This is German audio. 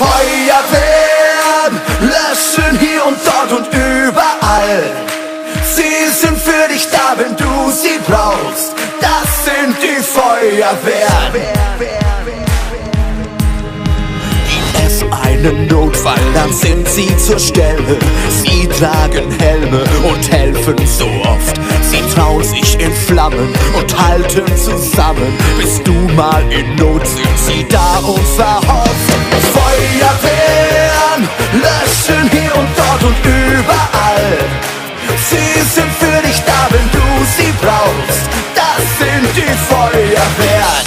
Feuerwehren löschen hier und dort und überall. Sie sind für dich da, wenn du sie brauchst. Das sind die Feuerwehren. Einen Notfall, dann sind sie zur Stelle. Sie tragen Helme und helfen so oft. Sie trauen sich in Flammen und halten zusammen. Bist du mal in Not, sind sie da und verhofft. für dich da, wenn du sie brauchst. Das sind die Feuerwehr.